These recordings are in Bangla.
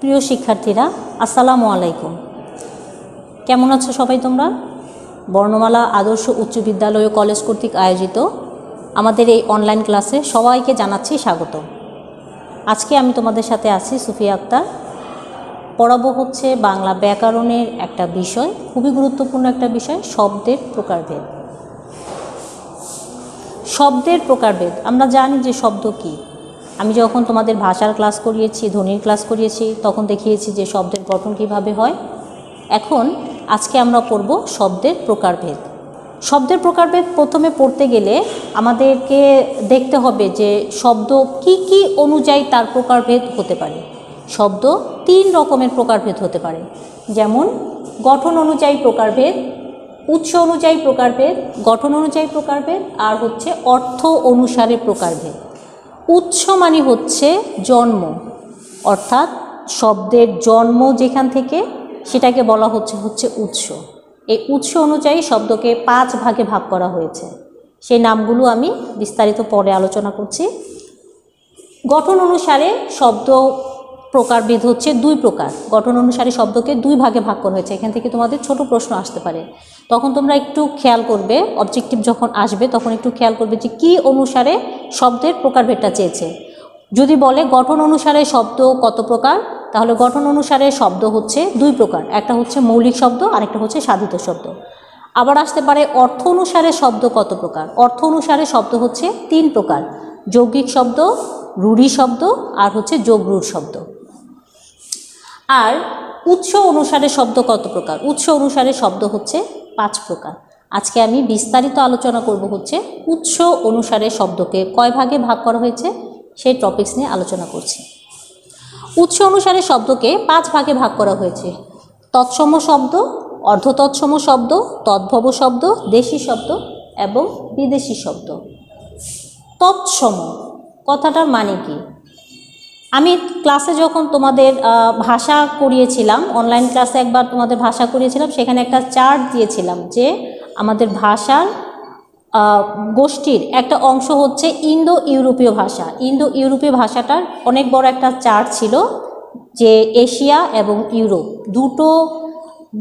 প্রিয় শিক্ষার্থীরা, আসসালামু আলাইকুম। কেমন আছো সবাই তোমরা? বর্ণমালা আদর্শ উচ্চ বিদ্যালয় ও কলেজ কর্তৃক আয়োজিত আমাদের এই অনলাইন ক্লাসে সবাইকে জানাচ্ছি স্বাগত। আজকে আমি তোমাদের সাথে আছি সুফিয়া আক্তার। পড়াবো হচ্ছে বাংলা ব্যাকরণের একটা বিষয়, খুবই গুরুত্বপূর্ণ একটা বিষয়, শব্দের প্রকারভেদ। শব্দের প্রকারভেদ, আমরা জানি যে শব্দ কী। আমি যখন তোমাদের ভাষার ক্লাস করিয়েছি, ধ্বনির ক্লাস করিয়েছি, তখন দেখিয়েছি যে শব্দের গঠন কীভাবে হয়। এখন আজকে আমরা পড়ব শব্দের প্রকারভেদ। শব্দের প্রকারভেদ প্রথমে পড়তে গেলে আমাদেরকে দেখতে হবে যে শব্দ কি কি অনুযায়ী তার প্রকারভেদ হতে পারে। শব্দ তিন রকমের প্রকারভেদ হতে পারে। যেমন, গঠন অনুযায়ী প্রকারভেদ, উৎস অনুযায়ী প্রকারভেদ, গঠন অনুযায়ী প্রকারভেদ, আর হচ্ছে অর্থ অনুসারে প্রকারভেদ। উৎস মানে হচ্ছে জন্ম, অর্থাৎ শব্দের জন্ম যেখান থেকে সেটাকে বলা হচ্ছে হচ্ছে উৎস। এই উৎস অনুযায়ী শব্দকে পাঁচ ভাগে ভাগ করা হয়েছে। সেই নামগুলো আমি বিস্তারিত পরে আলোচনা করছি। গঠন অনুসারে শব্দ প্রকারভেদ হচ্ছে দুই প্রকার। গঠন অনুসারে শব্দকে দুই ভাগে ভাগ করা হয়েছে। এখান থেকে তোমাদের ছোট প্রশ্ন আসতে পারে। তখন তোমরা একটু খেয়াল করবে অবজেক্টিভ যখন আসবে, তখন একটু খেয়াল করবে যে কী অনুসারে শব্দের প্রকারভেদটা চেয়েছে। যদি বলে গঠন অনুসারে শব্দ কত প্রকার, তাহলে গঠন অনুসারে শব্দ হচ্ছে দুই প্রকার। একটা হচ্ছে মৌলিক শব্দ আর একটা হচ্ছে সাধিত শব্দ। আবার আসতে পারে অর্থ অনুসারে শব্দ কত প্রকার? অর্থ অনুসারে শব্দ হচ্ছে তিন প্রকার। যৌগিক শব্দ, রূঢ়ি শব্দ, আর হচ্ছে যোগরূঢ় শব্দ। আর উৎস অনুসারে শব্দ কত প্রকার? উৎস অনুসারে শব্দ হচ্ছে পাঁচ প্রকার। আজকে আমি বিস্তারিত আলোচনা করব হচ্ছে উৎস অনুসারে শব্দকে কয় ভাগে ভাগ করা হয়েছে? সেই টপিকস নিয়ে আলোচনা করছি। উৎস অনুসারে শব্দকে পাঁচ ভাগে ভাগ করা হয়েছে। তৎসম শব্দ, অর্ধতৎসম শব্দ, তদ্ভব শব্দ, দেশি শব্দ এবং বিদেশি শব্দ। তৎসম, কথাটার মানে কি? আমি ক্লাসে যখন তোমাদের ভাষা করিয়েছিলাম অনলাইন ক্লাসে একবার তোমাদের ভাষা করিয়েছিলাম, সেখানে একটা চার্ট দিয়েছিলাম যে আমাদের ভাষার গোষ্ঠীর একটা অংশ হচ্ছে ইন্দো ইউরোপীয় ভাষা। ইন্দো ইউরোপীয় ভাষাটার অনেক বড় একটা চার্ট ছিল যে এশিয়া এবং ইউরোপ দুটো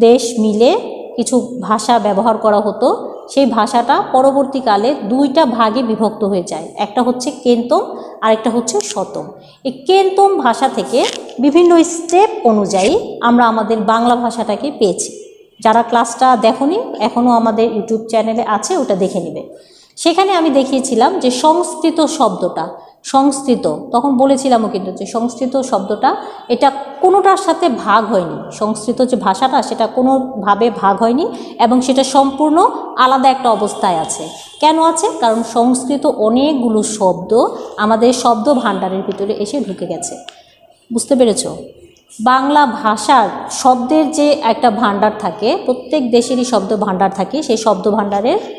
দেশ মিলে কিছু ভাষা ব্যবহার করা হতো। সেই ভাষাটা পরবর্তীকালে দুইটা ভাগে বিভক্ত হয়ে যায়। একটা হচ্ছে কেন্তম আরেকটা হচ্ছে শতম এই কেন্তম ভাষা থেকে বিভিন্ন স্টেপ অনুযায়ী আমরা আমাদের বাংলা ভাষাটাকে পেয়েছি। যারা ক্লাসটা দেখনি, এখনও আমাদের ইউটিউব চ্যানেলে আছে, ওটা দেখে নেবে। সেখানে আমি দেখিয়েছিলাম যে সংস্কৃত শব্দটা সংস্কৃত তখন বলেছিলামও কিন্তু যে সংস্কৃত শব্দটা, এটা কোনোটার সাথে ভাগ হয়নি। সংস্কৃত যে ভাষাটা, সেটা কোনোভাবে ভাগ হয়নি এবং সেটা সম্পূর্ণ আলাদা একটা অবস্থায় আছে। কেন আছে? কারণ সংস্কৃত অনেকগুলো শব্দ আমাদের শব্দ ভাণ্ডারের ভিতরে এসে ঢুকে গেছে। বুঝতে পেরেছ? বাংলা ভাষার শব্দের যে একটা ভাণ্ডার থাকে, প্রত্যেক দেশেরই শব্দ ভাণ্ডার থাকে, সেই শব্দ ভাণ্ডারের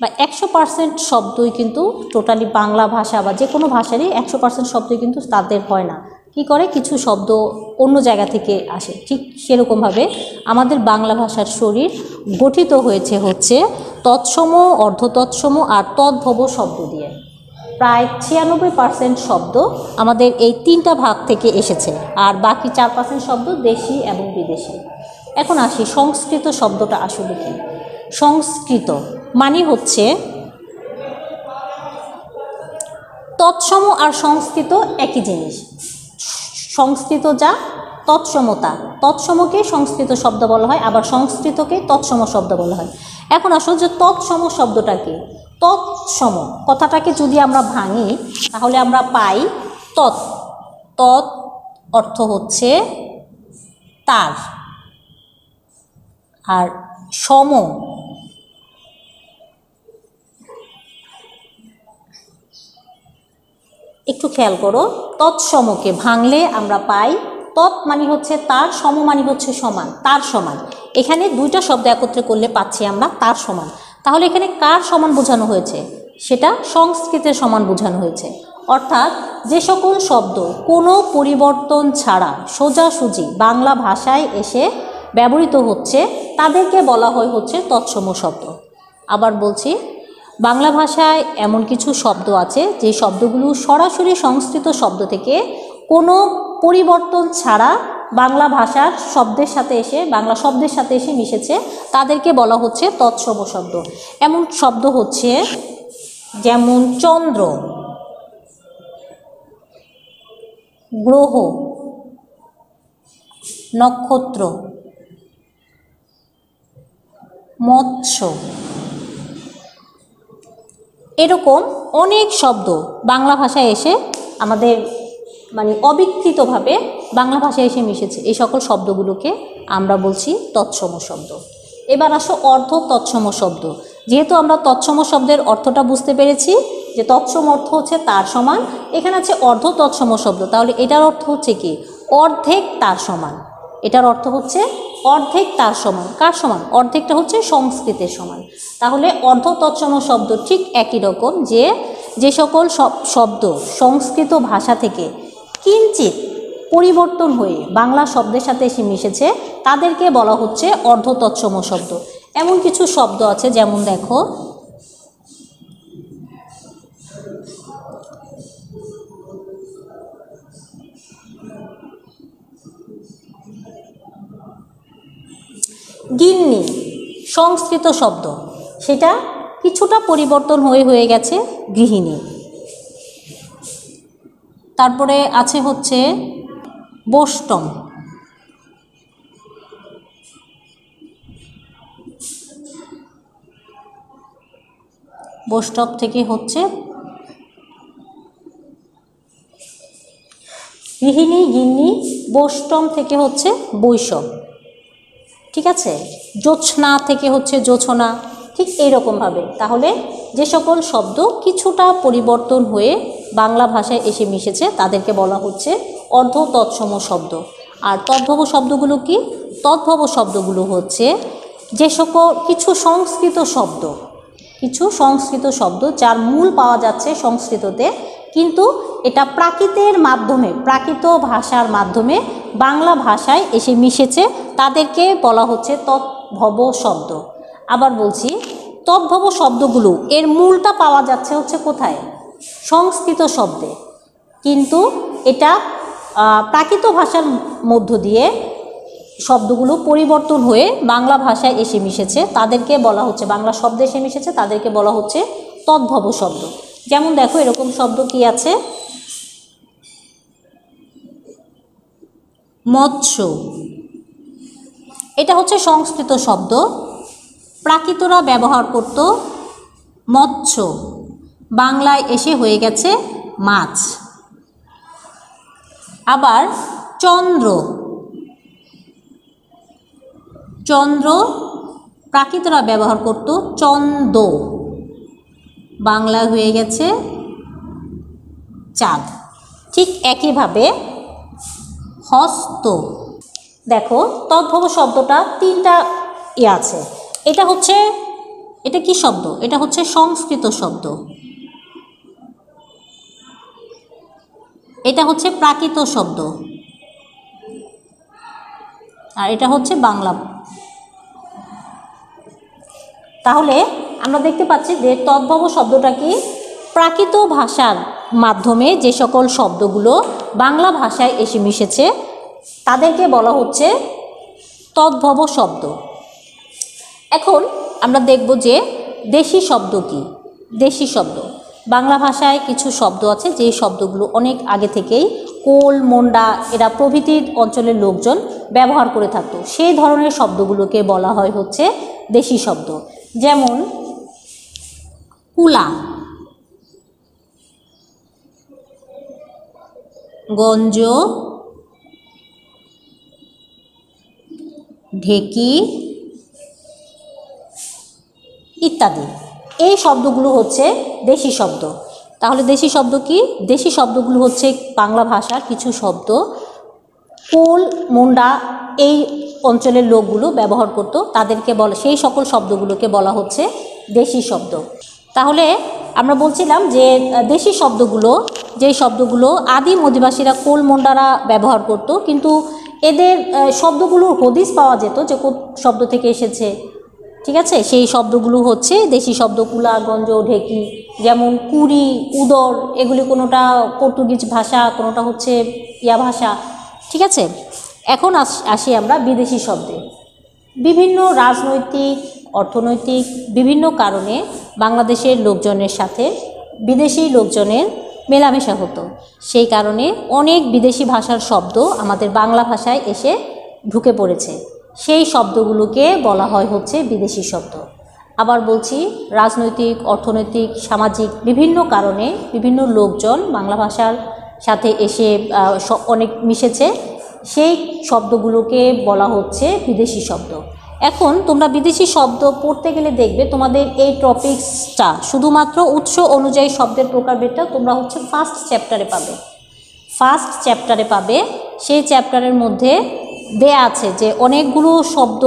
বা একশো পার্সেন্ট শব্দই কিন্তু টোটালি বাংলা ভাষা বা যে কোনো ভাষারই একশো পার্সেন্ট শব্দই কিন্তু তাদের হয় না। কি করে? কিছু শব্দ অন্য জায়গা থেকে আসে। ঠিক সেরকমভাবে আমাদের বাংলা ভাষার শরীর গঠিত হয়েছে হচ্ছে তৎসম, অর্ধতৎসম আর তদ্ভব শব্দ দিয়ে। প্রায় ছিয়ানব্বই পার্সেন্ট শব্দ আমাদের এই তিনটা ভাগ থেকে এসেছে আর বাকি চার পার্সেন্ট শব্দ দেশি এবং বিদেশি। এখন আসি সংস্কৃত শব্দটা আসলে কি? সংস্কৃত মানে হচ্ছে তৎসম আর সংস্কৃত একই জিনিস। সংস্কৃত যা, তৎসমতা। তৎসমকে সংস্কৃত শব্দ বলা হয়, আবার সংস্কৃতকে তৎসম শব্দ বলা হয়। এখন আসলে যে তৎসম শব্দটাকে তৎসম। কথাটাকে যদি আমরা ভাঙি, তাহলে আমরা পাই তৎ। তৎ অর্থ হচ্ছে তার। আর সম একটু খেয়াল করো তৎসমকে ভাঙলে আমরা পাই, তৎ মানে হচ্ছে তার সম মানে হচ্ছে সমান, তার সমান। এখানে দুইটা শব্দ একত্রে করলে পাচ্ছি আমরা তার সমান। তাহলে এখানে কার সমান বোঝানো হয়েছে? সেটা সংস্কৃতের সমান বোঝানো হয়েছে। অর্থাৎ যে সকল শব্দ কোনো পরিবর্তন ছাড়া সোজাসুজি বাংলা ভাষায় এসে ব্যবহৃত হচ্ছে, তাদেরকে বলা হয় হচ্ছে তৎসম শব্দ। আবার বলছি বাংলা ভাষায় এমন কিছু শব্দ আছে যে শব্দগুলো সরাসরি সংস্কৃত শব্দ থেকে কোনো পরিবর্তন ছাড়া বাংলা ভাষার শব্দের সাথে এসে, বাংলা শব্দের সাথে এসে মিশেছে, তাদেরকে বলা হচ্ছে তৎসম শব্দ। এমন শব্দ হচ্ছে যেমন চন্দ্র, গ্রহ, নক্ষত্র, মৎস্য। এরকম অনেক শব্দ বাংলা ভাষায় এসে আমাদের মানে অবিকৃতভাবে বাংলা ভাষায় এসে মিশেছে। এই সকল শব্দগুলোকে আমরা বলছি তৎসম শব্দ। এবার আসো অর্ধ তৎসম শব্দ। যেহেতু আমরা তৎসম শব্দের অর্থটা বুঝতে পেরেছি যে তৎসম অর্থ হচ্ছে তার সমান, এখানে আছে অর্ধ তৎসম শব্দ। তাহলে এটার অর্থ হচ্ছে কি? অর্ধেক তার সমান। এটার অর্থ হচ্ছে অর্ধেক তার সমান। কার সমান? অর্ধেকটা হচ্ছে সংস্কৃতের সমান। তাহলে অর্ধ তৎসম শব্দ ঠিক একই রকম যে যে সকল শব- শব্দ সংস্কৃত ভাষা থেকে কিঞ্চিত পরিবর্তন হয়ে বাংলা শব্দের সাথে এসে মিশেছে, তাদেরকে বলা হচ্ছে অর্ধ তৎসম শব্দ। এমন কিছু শব্দ আছে যেমন দেখো গিন্নি, সংস্কৃত শব্দ। সেটা কিছুটা পরিবর্তন হয়ে হয়ে গেছে গৃহিণী। তারপরে আছে হচ্ছে বোষ্টম। বোষ্টপ থেকে হচ্ছে গৃহিণী, গিন্নি, বোষ্টম থেকে হচ্ছে বৈষব ঠিক আছে? জোছনা থেকে হচ্ছে জোছনা, ঠিক এইরকমভাবে। তাহলে যে সকল শব্দ কিছুটা পরিবর্তন হয়ে বাংলা ভাষায় এসে মিশেছে, তাদেরকে বলা হচ্ছে অর্ধ তৎসম শব্দ। আর তদ্ভব শব্দগুলো কি? তদ্ভব শব্দগুলো হচ্ছে যে সকল কিছু সংস্কৃত শব্দ, কিছু সংস্কৃত শব্দ যার মূল পাওয়া যাচ্ছে সংস্কৃততে কিন্তু এটা প্রাকৃতের মাধ্যমে, প্রাকৃত ভাষার মাধ্যমে বাংলা ভাষায় এসে মিশেছে, তাদেরকে বলা হচ্ছে তদ্ভব শব্দ। আবার বলছি তদ্ভব শব্দগুলো, এর মূলটা পাওয়া যাচ্ছে হচ্ছে কোথায়? সংস্কৃত শব্দে। কিন্তু এটা প্রাকৃত ভাষার মধ্য দিয়ে শব্দগুলো পরিবর্তন হয়ে বাংলা ভাষায় এসে মিশেছে, তাদেরকে বলা হচ্ছে, বাংলা শব্দে এসে মিশেছে, তাদেরকে বলা হচ্ছে তদ্ভব শব্দ। যেমন দেখো এরকম শব্দ কি আছে? মৎস্য। এটা হচ্ছে সংস্কৃত শব্দ। প্রাকৃতরা ব্যবহার করত মৎস্য। বাংলায় এসে হয়ে গেছে মাছ। আবার চন্দ্র। চন্দ্র প্রাকৃতরা ব্যবহার করত চন্দ। বাংলায় হয়ে গেছে চাঁদ। ঠিক একইভাবে হস্ত। দেখো তদ্ভব শব্দটা তিনটা ই আছে। এটা হচ্ছে, এটা কি শব্দ? এটা হচ্ছে সংস্কৃত শব্দ। এটা হচ্ছে প্রাকৃত শব্দ। আর এটা হচ্ছে বাংলা। তাহলে আমরা দেখতে পাচ্ছি যে তদ্ভব শব্দটা কি? প্রাকৃত ভাষার মাধ্যমে যে সকল শব্দগুলো বাংলা ভাষায় এসে মিশেছে, তাদেরকে বলা হচ্ছে তদ্ভব শব্দ। এখন আমরা দেখব যে দেশি শব্দ কি? দেশি শব্দ। বাংলা ভাষায় কিছু শব্দ আছে যে শব্দগুলো অনেক আগে থেকেই কোল, মন্ডা, এরা প্রভৃতির অঞ্চলের লোকজন ব্যবহার করে থাকতো। সেই ধরনের শব্দগুলোকে বলা হয় হচ্ছে দেশি শব্দ। যেমন কুলা। গঞ্জ। ঢেকি। ইত্যাদি। এই শব্দগুলো হচ্ছে দেশি শব্দ। তাহলে দেশি শব্দ কি? দেশি শব্দগুলো হচ্ছে বাংলা ভাষার কিছু শব্দ। কোল, মুন্ডা এই অঞ্চলের লোকগুলো ব্যবহার করত। তাদেরকে বলে, সেই সকল শব্দগুলোকে বলা হচ্ছে দেশি শব্দ। তাহলে আমরা বলছিলাম যে দেশি শব্দগুলো, যেই শব্দগুলো আদিম অধিবাসীরা কোল মুন্ডারা ব্যবহার করত, কিন্তু এদের শব্দগুলোর হদিস পাওয়া যেত যে কোন শব্দ থেকে এসেছে। ঠিক আছে? সেই শব্দগুলো হচ্ছে দেশি শব্দ, কুলা, গঞ্জ, ঢেকি, যেমন কুড়ি, উদর, এগুলি কোনোটা পর্তুগিজ ভাষা, কোনোটা হচ্ছে ইয়া ভাষা। ঠিক আছে? এখন আসি আমরা বিদেশি শব্দে। বিভিন্ন রাজনৈতিক অর্থনৈতিক বিভিন্ন কারণে বাংলাদেশের লোকজনের সাথে বিদেশি লোকজনের মেলামেশা হতো। সেই কারণে অনেক বিদেশি ভাষার শব্দ আমাদের বাংলা ভাষায় এসে ঢুকে পড়েছে। সেই শব্দগুলোকে বলা হয় হচ্ছে বিদেশি শব্দ। আবার বলছি, রাজনৈতিক, অর্থনৈতিক, সামাজিক বিভিন্ন কারণে বিভিন্ন লোকজন বাংলা ভাষার সাথে এসে অনেক মিশেছে। সেই শব্দগুলোকে বলা হচ্ছে বিদেশি শব্দ। এখন তোমরা বিদেশি শব্দ পড়তে গেলে দেখবে তোমাদের এই টপিক্সটা শুধুমাত্র উৎস অনুযায়ী শব্দের প্রকারভেদটা তোমরা হচ্ছে ফার্স্ট চ্যাপ্টারে পাবে। ফার্স্ট চ্যাপ্টারে পাবে, সেই চ্যাপ্টারের মধ্যে দেয়া আছে যে অনেকগুলো শব্দ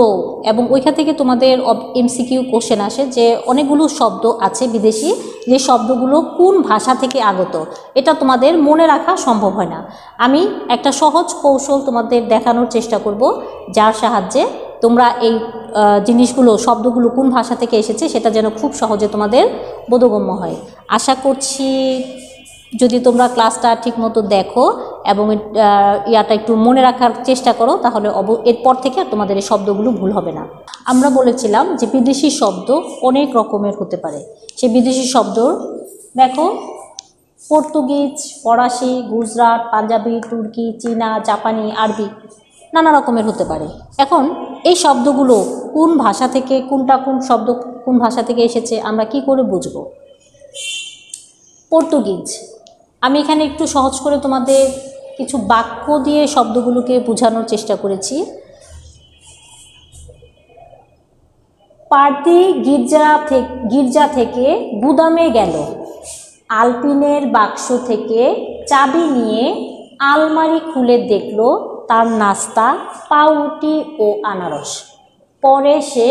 এবং ওইখান থেকে তোমাদের এমসিকিউ কোশ্চেন আসে যে অনেকগুলো শব্দ আছে বিদেশি, যে শব্দগুলো কোন ভাষা থেকে আগত? এটা তোমাদের মনে রাখা সম্ভব হয় না। আমি একটা সহজ কৌশল তোমাদের দেখানোর চেষ্টা করব, যার সাহায্যে তোমরা এই জিনিসগুলো, শব্দগুলো কোন ভাষা থেকে এসেছে সেটা যেন খুব সহজে তোমাদের বোধগম্য হয়। আশা করছি যদি তোমরা ক্লাসটা ঠিকমতো দেখো এবং ইয়াটা একটু মনে রাখার চেষ্টা করো, তাহলে অব, এরপর থেকে আর তোমাদের এই শব্দগুলো ভুল হবে না। আমরা বলেছিলাম যে বিদেশি শব্দ অনেক রকমের হতে পারে। সেই বিদেশি শব্দ, দেখো, পর্তুগিজ, ফরাসি, গুজরাট, পাঞ্জাবি, তুর্কি, চীনা, জাপানি, আরবি নানা রকমের হতে পারে। এখন এই শব্দগুলো কোন ভাষা থেকে, কোনটা কোন শব্দ কোন ভাষা থেকে এসেছে, আমরা কি করে বুঝব? পর্তুগিজ। আমি এখানে একটু সহজ করে তোমাদের কিছু বাক্য দিয়ে শব্দগুলোকে বোঝানোর চেষ্টা করেছি। পার্তি গির্জা থেকে গির্জা থেকে গুদামে গেল। আলপিনের বাক্স থেকে চাবি নিয়ে আলমারি খুলে দেখল তার নাস্তা, পাউরুটি ও আনারস। পরে সে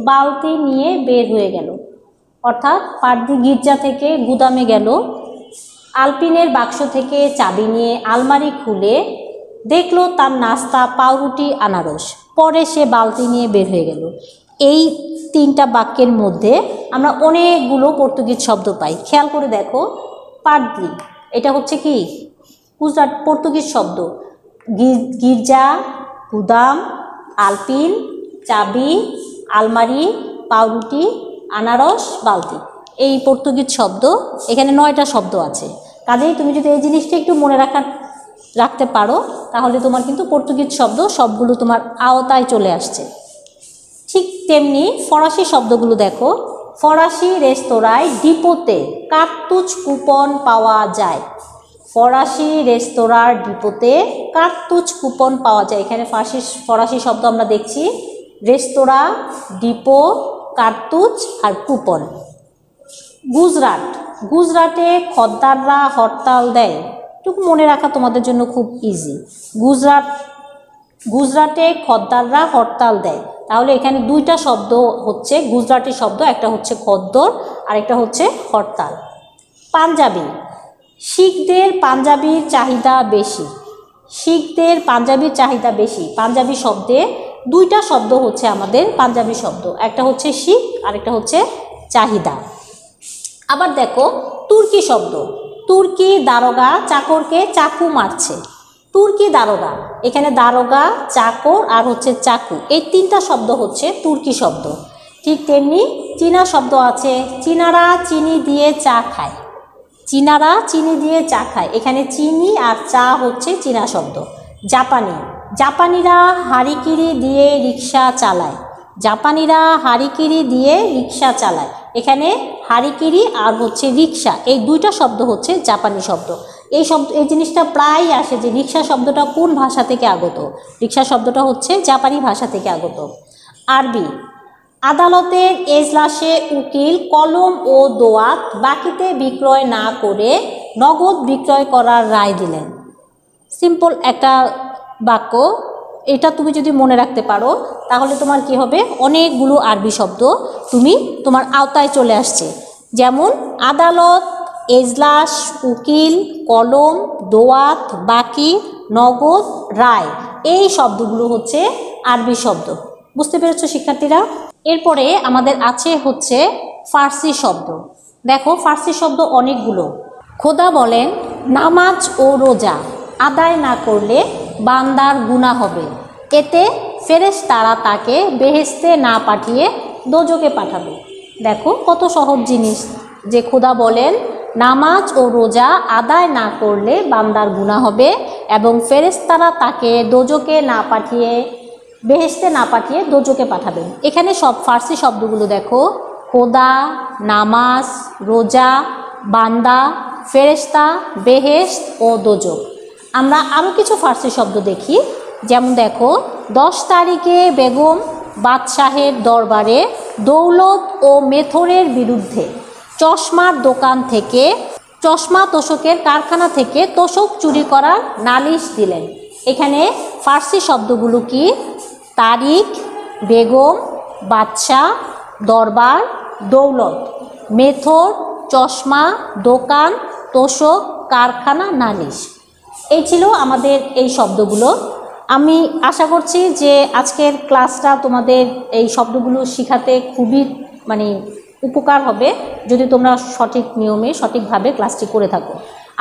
বালতি নিয়ে বের হয়ে গেল। অর্থাৎ পার্দি গির্জা থেকে গুদামে গেল। আলপিনের বাক্স থেকে চাবি নিয়ে আলমারি খুলে দেখল তার নাস্তা, পাউরুটি, আনারস। পরে সে বালতি নিয়ে বের হয়ে গেল। এই তিনটা বাক্যের মধ্যে আমরা অনেকগুলো পর্তুগিজ শব্দ পাই। খেয়াল করে দেখো, পার্দি, এটা হচ্ছে কি? গুজরাট পর্তুগিজ শব্দ। গির্জা, গুদাম আলপিন চাবি, আলমারি, পাউরুটি, আনারস, বালতি। এই পর্তুগিজ শব্দ, এখানে নয়টা শব্দ আছে। কাজেই তুমি যদি এই জিনিসটা একটু মনে রাখার রাখতে পারো, তাহলে তোমার কিন্তু পর্তুগিজ শব্দ সবগুলো তোমার আওতায় চলে আসছে। ঠিক তেমনি ফরাসি শব্দগুলো দেখো। ফরাসি রেস্তোরাঁয় ডিপোতে কার্তুজ কুপন পাওয়া যায়। ফরাসি রেস্তোরাঁর ডিপোতে কার্তুজ কুপন পাওয়া যায়। এখানে ফার্সি, ফরাসি শব্দ আমরা দেখছি। রেস্তোরাঁ, ডিপো, কার্তুজ আর কুপন। গুজরাট। গুজরাটে খদ্দাররা হরতাল দেয়। একটু মনে রাখা তোমাদের জন্য খুব ইজি গুজরাট, গুজরাটে খদ্দাররা হরতাল দেয়। তাহলে এখানে দুইটা শব্দ হচ্ছে, গুজরাটি শব্দ, একটা হচ্ছে খদ্দর আর একটা হচ্ছে হরতাল। পাঞ্জাবি। শিখদের পাঞ্জাবির চাহিদা বেশি। শিখদের পাঞ্জাবির চাহিদা বেশি। পাঞ্জাবি শব্দে দুইটা শব্দ হচ্ছে আমাদের পাঞ্জাবি শব্দ। একটা হচ্ছে শিখ আর একটা হচ্ছে চাহিদা। আবার দেখো, তুর্কি শব্দ। তুর্কি দারোগা চাকরকে চাকু মারছে। তুর্কি দারোগা, এখানে দারোগা, চাকর আর হচ্ছে চাকু। এই তিনটা শব্দ হচ্ছে তুর্কি শব্দ। ঠিক তেমনি চীনা শব্দ আছে। চীনারা চিনি দিয়ে চা খায়। চীনারা চিনি দিয়ে চা খায়। এখানে চিনি আর চা হচ্ছে চীনা শব্দ। জাপানি। জাপানিরা হারিকিরি দিয়ে রিক্সা চালায়। জাপানিরা হারিকিরি দিয়ে রিক্সা চালায়। এখানে হারিকিরি আর হচ্ছে রিক্সা। এই দুইটা শব্দ হচ্ছে জাপানি শব্দ। এই শব্দ, এই জিনিসটা প্রায় আসে যে রিক্সা শব্দটা কোন ভাষা থেকে আগত? রিক্সা শব্দটা হচ্ছে জাপানি ভাষা থেকে আগত। আরবি। আদালতের এজলাসে উকিল কলম ও দোয়াত বাকিতে বিক্রয় না করে নগদ বিক্রয় করার রায় দিলেন। সিম্পল একটা বাক্য, এটা তুমি যদি মনে রাখতে পারো, তাহলে তোমার কি হবে? অনেকগুলো আরবি শব্দ তুমি তোমার আওতায় চলে আসছে। যেমন, আদালত, এজলাস, উকিল, কলম, দোয়াত, বাকি, নগদ, রায়, এই শব্দগুলো হচ্ছে আরবি শব্দ। বুঝতে পেরেছ শিক্ষার্থীরা? এরপরে আমাদের আছে হচ্ছে ফার্সি শব্দ। দেখো, ফার্সি শব্দ অনেকগুলো। খোদা বলেন, নামাজ ও রোজা আদায় না করলে বান্দার গুণা হবে। এতে ফেরেশ তারা তাকে বেহেস্তে না পাঠিয়ে দোজকে পাঠাবে। দেখো, কত সহজ জিনিস যে খোদা বলেন, নামাজ ও রোজা আদায় না করলে বান্দার গুণা হবে এবং ফেরেশতারা তাকে দোজকে না পাঠিয়ে বেহেস্তে না পাঠিয়ে দোজোকে পাঠাবেন। এখানে সব ফার্সি শব্দগুলো দেখো। খোদা, নামাজ, রোজা, বান্দা, ফেরেশতা বেহেস্ত ও দোজক আমরা আরও কিছু ফার্সি শব্দ দেখি। যেমন দেখো, দশ তারিখে বেগম বাদশাহের দরবারে দৌলত ও মেথরের বিরুদ্ধে চশমার দোকান থেকে, চশমা তোষকের কারখানা থেকে তোষক চুরি করার নালিশ দিলেন। এখানে ফার্সি শব্দগুলো কি? তারিখ বেগম, বাদশাহ, দরবার, দৌলত, মেথর, চশমা, দোকান, তোষক, কারখানা, নালিশ। এই ছিল আমাদের এই শব্দগুলো। আমি আশা করছি যে আজকের ক্লাসটা তোমাদের এই শব্দগুলো শেখাতে খুবই মানে উপকার হবে। যদি তোমরা সঠিক নিয়মে, সঠিকভাবে ক্লাসটি করে থাকো।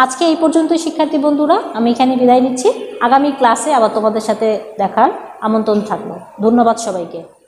আজকে এই পর্যন্তই, শিক্ষার্থী বন্ধুরা। আমি এখানে বিদায় নিচ্ছি। আগামী ক্লাসে আবার তোমাদের সাথে দেখার আমন্ত্রণ থাকল। ধন্যবাদ সবাইকে।